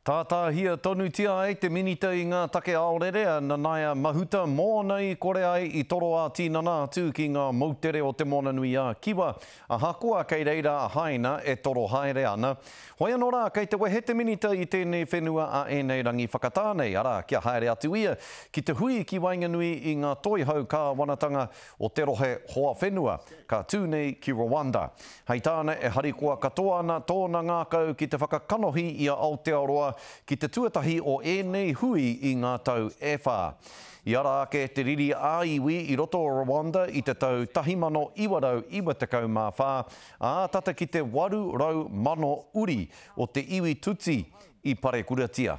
Tātāhia tonutia ai te Minita i ngā Take Aorere a Nanaia Mahuta mōna i kore ai i toro ā-tinana atu ki ngā moutere o Te Moananui-a-Kiwa, ahakoa kei reira a Haina e toro haere ana. Hoi anō rā, kei te wehe te Minita i tēnei whenua a ēnei rangi whakatā nei, arā, kia haere atu ia ki te hui ki waenganui i ngā toihau kāwanatanga o te rohe hoa whenua ka tū nei ki Rwanda. Hei tāna e harikoa katoa ana tōna ngākau ki te whakakanohi i a Aotearoa ki te tuatahi o ēnei hui i ngā tau e whā. I ara ake te riri ā-iwi i roto o Rwanda i te tau 1994, ā, tata ki te 800 mano uri o te iwi Tutsi i parekuratia.